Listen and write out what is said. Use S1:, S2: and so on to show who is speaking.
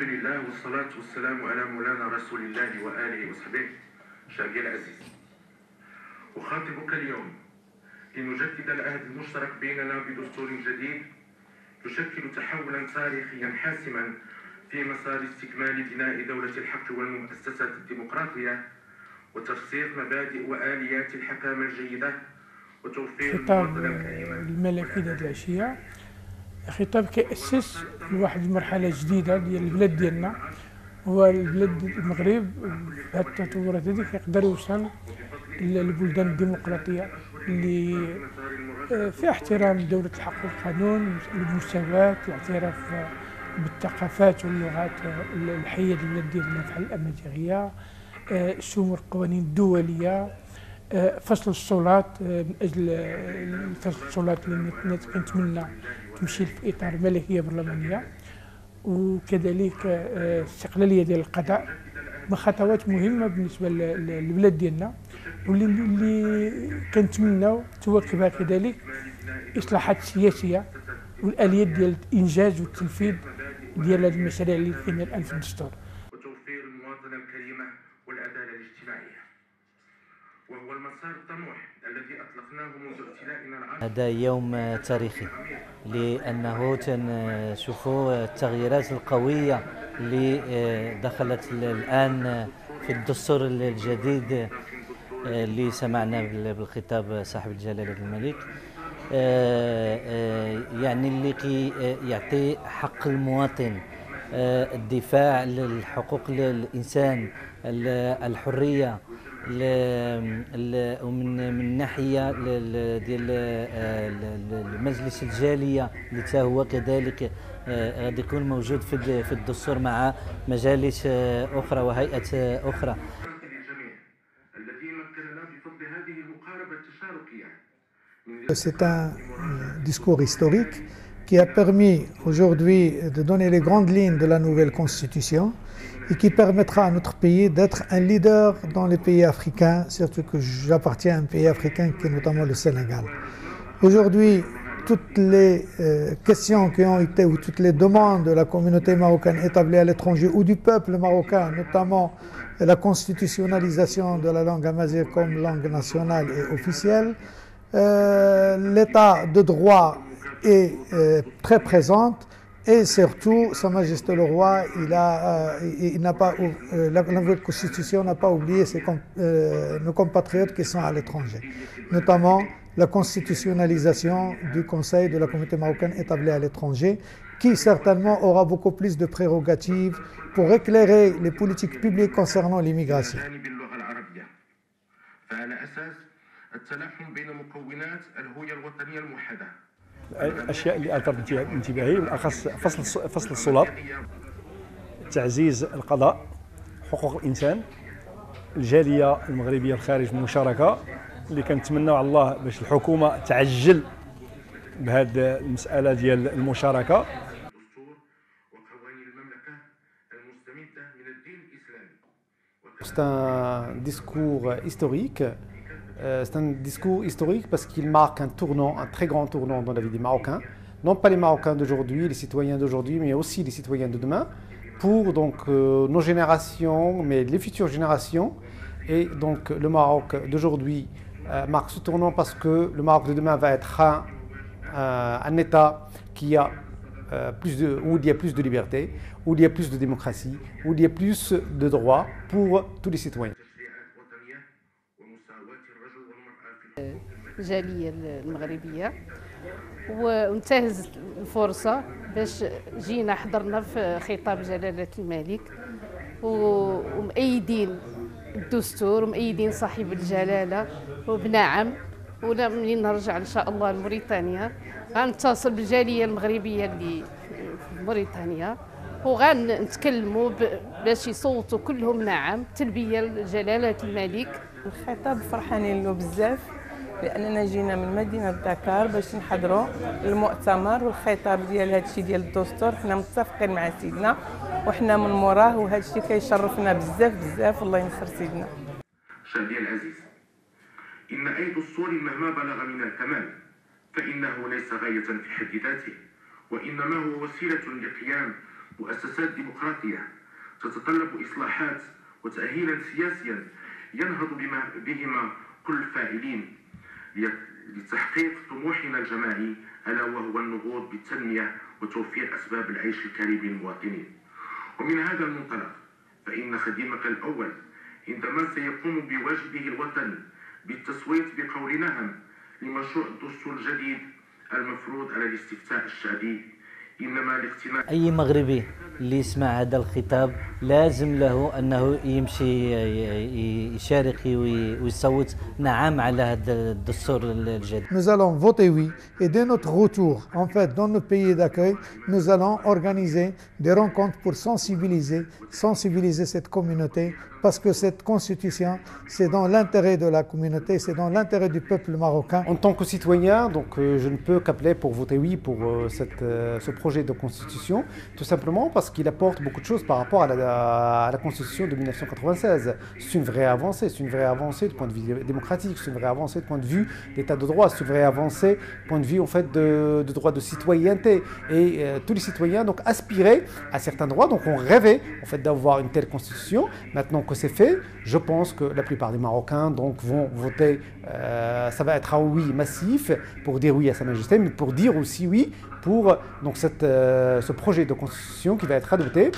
S1: والصلاة والسلام على مولانا رسول الله وآله وصحبه. شعبي العزيز. أخاطبك اليوم لنجدد العهد المشترك بيننا بدستور جديد يشكل تحولا تاريخيا حاسما في مسار استكمال بناء دولة الحق والمؤسسات الديمقراطية وترسيخ مبادئ وآليات الحكامة الجيدة وتوفير المواطنة الكريمة
S2: الملكي هذه العشية خطاب كيأسس لواحد المرحلة جديدة ديال البلاد ديالنا. هو البلاد المغرب بهاد التطورات هذه كيقدر يوصل للبلدان الديمقراطية اللي آه، فيها احترام دولة الحق والقانون المساواة الاعتراف آه، بالثقافات واللغات آه، الحية للبلاد ديالنا بحال الأمازيغية آه، شمول القوانين الدولية. آه، فصل الصولات آه، من أجل آه، فصل الصولات اللي نت- كنتمنى تمشي في إطار ملكية برلمانية. وكذلك آه، الاستقلاليه ديال القضاء. خطوات مهمة بالنسبة للبلاد ديالنا. واللي اللي كنتمناو تواكبها كذلك إصلاحات سياسية والآليات ديال الإنجاز والتنفيذ ديال المشاريع اللي كاينة الآن في الدستور
S1: وتوفير المواطنة الكريمة والعدالة الاجتماعية وهو المسار الطموح الذي أطلقناه منذ العام.
S3: هذا يوم تاريخي لأنه تنشوفوا التغييرات القوية اللي دخلت الآن في الدستور الجديد اللي سمعنا بالخطاب صاحب الجلالة الملك. يعني اللي كي يعطي حق المواطن الدفاع للحقوق الإنسان الحرية ومن من ناحية ديال آه، المجلس الجالية اللي تا هو كذلك آه، غادي يكون موجود في في الدستور مع مجالس آه، أخرى وهيئات آه،
S1: أخرى.
S4: C'est un euh, discours historique qui a permis aujourd'hui de donner les grandes lignes de la nouvelle constitution et qui permettra à notre pays d'être un leader dans les pays africains, surtout que j'appartiens à un pays africain qui est notamment le Sénégal. Aujourd'hui, toutes les euh, questions qui ont été ou toutes les demandes de la communauté marocaine établie à l'étranger ou du peuple marocain, notamment la constitutionnalisation de la langue amazigh comme langue nationale et officielle, euh, l'état de droit est euh, très présente. Et surtout Sa Majesté le Roi, il a, euh, il, n'a pas, euh, la, nouvelle constitution n'a pas oublié nos compatriotes qui sont à l'étranger, notamment la constitutionnalisation du Conseil de la communauté marocaine établie à l'étranger, qui certainement aura beaucoup plus de prérogatives pour éclairer les politiques publiques concernant l'immigration.
S5: الاشياء اللي اثرت انتباهي بالأخص فصل فصل السلطات تعزيز القضاء حقوق الإنسان الجالية المغربية الخارج المشاركه اللي كنتمناو على الله باش الحكومة تعجل بهذه المسألة ديال
S1: المشاركة
S6: C'est un discours historique. Euh, c'est un discours historique parce qu'il marque un tournant, un très grand tournant dans la vie des Marocains. Non pas les Marocains d'aujourd'hui, les citoyens d'aujourd'hui, mais aussi les citoyens de demain, pour donc euh, nos générations, mais les futures générations. Et donc le Maroc d'aujourd'hui euh, marque ce tournant parce que le Maroc de demain va être un, État où il y a plus de liberté, où il y a plus de démocratie, où il y a plus de droits pour tous les citoyens.
S1: في
S7: الجالية المغربية. وانتهز الفرصة باش جينا حضرنا في خطاب جلالة الملك. ومؤيدين الدستور ومؤيدين صاحب الجلالة وبنعم ولا منين نرجع إن شاء الله لموريتانيا غنتصل بالجالية المغربية اللي في موريتانيا. وغنتكلموا باش يصوتوا كلهم نعم تلبية لجلالة الملك.
S8: الخطاب فرحانين له بزاف. لأننا جينا من مدينة دكار باش نحضروا المؤتمر والخطاب ديال هادشي ديال الدستور. حنا متفقين مع سيدنا وحنا من موراه وهادشي كيشرفنا بزاف بزاف. الله ينصر سيدنا.
S1: شعبي العزيز إن أي دستور مهما بلغ من الكمال فإنه ليس غاية في حد ذاته وإنما هو وسيلة لقيام مؤسسات ديمقراطية تتطلب إصلاحات وتأهيلا سياسيا ينهض بما بهما كل الفاعلين. لتحقيق طموحنا الجماعي ألا وهو النهوض بالتنمية وتوفير أسباب العيش الكريم للمواطنين. ومن هذا المنطلق فإن خديمك الأول عندما سيقوم بواجبه الوطني بالتصويت بقول نعم لمشروع الدستور الجديد المفروض على الاستفتاء الشعبي
S3: أي مغربي اللي يسمع هذا الخطاب لازم له أنه يمشي يشارك ويصوت نعم على هذا الدستور الجديد
S4: Nous allons voter oui et dès notre retour en fait dans nos pays d'accueil nous allons organiser des rencontres pour sensibiliser sensibiliser cette communauté parce que cette constitution, c'est dans l'intérêt de la communauté, c'est dans l'intérêt du peuple marocain.
S6: En tant que citoyen, donc, euh, je ne peux qu'appeler pour voter oui pour euh, cette, euh, ce projet de constitution, tout simplement parce qu'il apporte beaucoup de choses par rapport à la, constitution de 1996. C'est une vraie avancée, c'est une vraie avancée du point de vue démocratique, c'est une vraie avancée du point de vue d'état de droit, c'est une vraie avancée du point de vue en fait, de, droit de citoyenneté. Et tous les citoyens donc, aspiraient à certains droits, donc on rêvait en fait, d'avoir une telle constitution. Maintenant, que c'est fait, je pense que la plupart des Marocains donc, vont voter, euh, ça va être un oui massif pour dire oui à Sa Majesté, mais pour dire aussi oui pour donc, euh, ce projet de constitution qui va être adopté.